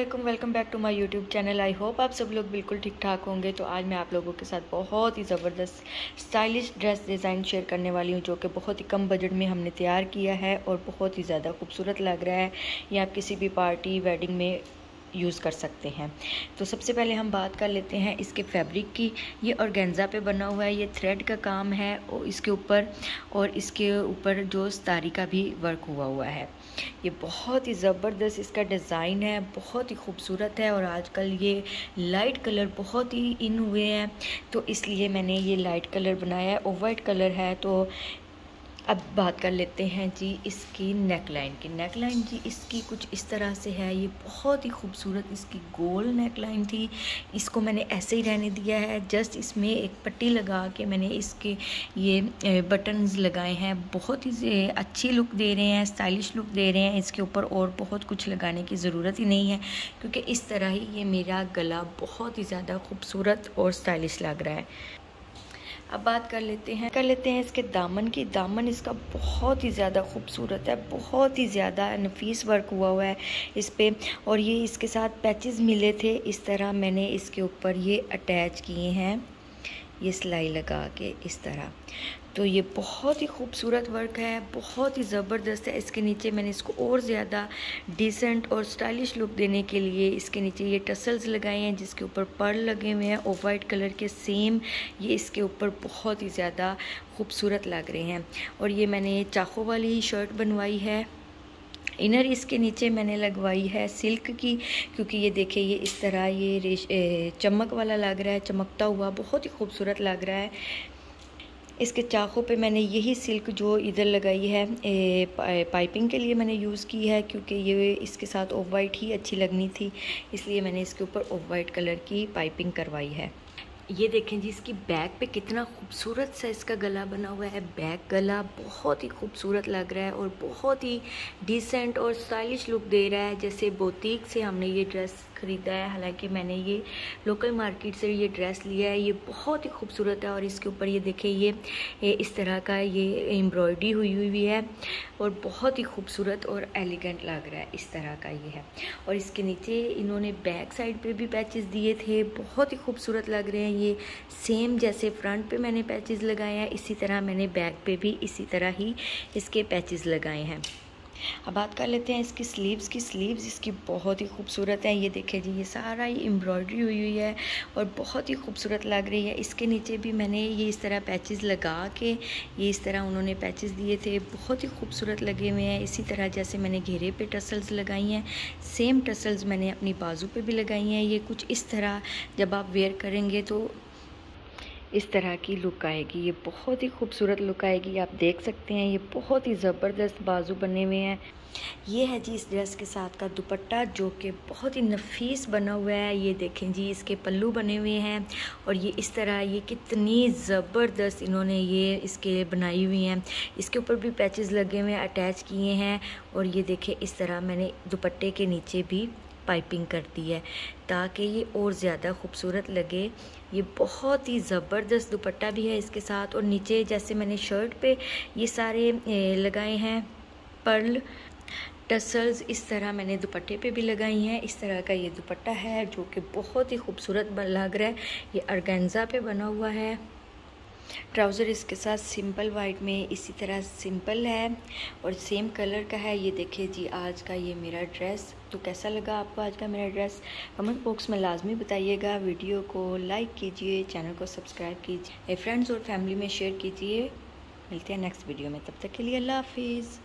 Aslam welcome back to my YouTube channel I hope आप सब लोग बिल्कुल ठीक ठाक होंगे। तो आज मैं आप लोगों के साथ बहुत ही ज़बरदस्त स्टाइलिश ड्रेस डिज़ाइन शेयर करने वाली हूँ, जो कि बहुत ही कम बजट में हमने तैयार किया है और बहुत ही ज़्यादा खूबसूरत लग रहा है। या आप किसी भी पार्टी वेडिंग में यूज़ कर सकते हैं। तो सबसे पहले हम बात कर लेते हैं इसके फैब्रिक की। ये ऑर्गेन्जा पे बना हुआ है, ये थ्रेड का काम है और इसके ऊपर और इसके ऊपर जो स्तारी का भी वर्क हुआ हुआ है। ये बहुत ही ज़बरदस्त इसका डिज़ाइन है, बहुत ही खूबसूरत है और आजकल ये लाइट कलर बहुत ही इन हुए हैं। तो इसलिए मैंने ये लाइट कलर बनाया है और वाइट कलर है तो अब बात कर लेते हैं जी इसकी नेक लाइन की। नेक लाइन जी इसकी कुछ इस तरह से है, ये बहुत ही खूबसूरत इसकी गोल नेक लाइन थी। इसको मैंने ऐसे ही रहने दिया है, जस्ट इसमें एक पट्टी लगा के मैंने इसके ये बटन्स लगाए हैं। बहुत ही अच्छी लुक दे रहे हैं स्टाइलिश लुक दे रहे हैं। इसके ऊपर और बहुत कुछ लगाने की ज़रूरत ही नहीं है, क्योंकि इस तरह ही ये मेरा गला बहुत ही ज़्यादा खूबसूरत और स्टाइलिश लग रहा है। अब बात कर लेते हैं, कर लेते हैं इसके दामन की। दामन इसका बहुत ही ज़्यादा खूबसूरत है, बहुत ही ज़्यादा नफीस वर्क हुआ हुआ है इस पर और ये इसके साथ पैचेस मिले थे, इस तरह मैंने इसके ऊपर ये अटैच किए हैं। ये सिलाई लगा के इस तरह। तो ये बहुत ही खूबसूरत वर्क है, बहुत ही ज़बरदस्त है। इसके नीचे मैंने इसको और ज़्यादा डिसेंट और स्टाइलिश लुक देने के लिए इसके नीचे ये टसल्स लगाए हैं, जिसके ऊपर पर्ल लगे हुए हैं ऑफ़ वाइट कलर के सेम ये इसके ऊपर बहुत ही ज़्यादा खूबसूरत लग रहे हैं। और ये मैंने चाकू वाली शर्ट बनवाई है। इनर इसके नीचे मैंने लगवाई है सिल्क की क्योंकि ये देखिए ये इस तरह ये रेश चमक वाला लग रहा है चमकता हुआ बहुत ही खूबसूरत लग रहा है। इसके चाकों पे मैंने यही सिल्क जो इधर लगाई है ए, पाइपिंग के लिए मैंने यूज़ की है क्योंकि ये इसके साथ ऑफ़ वाइट ही अच्छी लगनी थी इसलिए मैंने इसके ऊपर ऑफ़ वाइट कलर की पाइपिंग करवाई है। ये देखें जी इसकी बैक पे कितना खूबसूरत सा इसका गला बना हुआ है। बैक गला बहुत ही खूबसूरत लग रहा है और बहुत ही डिसेंट और स्टाइलिश लुक दे रहा है। जैसे बोतीक से हमने ये ड्रेस ख़रीदा है। हालाँकि मैंने ये लोकल मार्केट से ये ड्रेस लिया है। ये बहुत ही खूबसूरत है और इसके ऊपर ये देखें ये, इस तरह का ये एम्ब्रॉयडरी हुई हुई है और बहुत ही खूबसूरत और एलिगेंट लग रहा है। इस तरह का ये है। और इसके नीचे इन्होंने बैक साइड पर भी पैचेस दिए थे। बहुत ही खूबसूरत लग रहे हैं। ये सेम जैसे फ्रंट पे मैंने पैचेज़ लगाए हैं, इसी तरह मैंने बैक पे भी इसी तरह ही इसके पैचेस लगाए हैं। अब बात कर लेते हैं इसकी स्लीव्स की। स्लीव्स इसकी बहुत ही खूबसूरत है। ये देखें जी, ये सारा ही एम्ब्रॉयडरी हुई हुई है और बहुत ही खूबसूरत लग रही है। इसके नीचे भी मैंने ये इस तरह पैचेस लगा के, ये इस तरह उन्होंने पैचेस दिए थे। बहुत ही खूबसूरत लगे हुए हैं। इसी तरह जैसे मैंने घेरे पे टसल्स लगाई हैं सेम टसल्स मैंने अपनी बाजू पे भी लगाई हैं। ये कुछ इस तरह जब आप वेयर करेंगे तो इस तरह की लुक आएगी। ये बहुत ही खूबसूरत लुक आएगी। आप देख सकते हैं, ये बहुत ही ज़बरदस्त बाजू बने हुए हैं। ये है जी इस ड्रेस के साथ का दुपट्टा, जो कि बहुत ही नफीस बना हुआ है। ये देखें जी, इसके पल्लू बने हुए हैं और ये इस तरह, ये कितनी ज़बरदस्त इन्होंने ये इसके बनाई हुई हैं। इसके ऊपर भी पैचेस लगे हुए अटैच किए हैं और ये देखें, इस तरह मैंने दुपट्टे के नीचे भी पाइपिंग करती है ताकि ये और ज़्यादा खूबसूरत लगे। ये बहुत ही ज़बरदस्त दुपट्टा भी है इसके साथ और नीचे जैसे मैंने शर्ट पे ये सारे लगाए हैं पर्ल, टसल्स, इस तरह मैंने दुपट्टे पे भी लगाई हैं। इस तरह का ये दुपट्टा है जो कि बहुत ही खूबसूरत लग रहा है। ये अर्गेंजा पे बना हुआ है। ट्राउज़र इसके साथ सिंपल वाइट में इसी तरह सिंपल है और सेम कलर का है। ये देखिए जी, आज का ये मेरा ड्रेस। तो कैसा लगा आपको आज का मेरा ड्रेस? कमेंट बॉक्स में लाजमी बताइएगा। वीडियो को लाइक कीजिए, चैनल को सब्सक्राइब कीजिए फ्रेंड्स और फैमिली में शेयर कीजिए। मिलते हैं नेक्स्ट वीडियो में। तब तक के लिए अल्लाह हाफिज़।